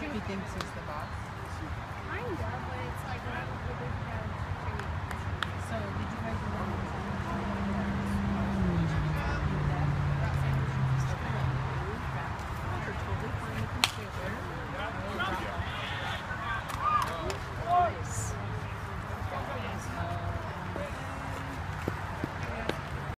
she thinks he's the boss.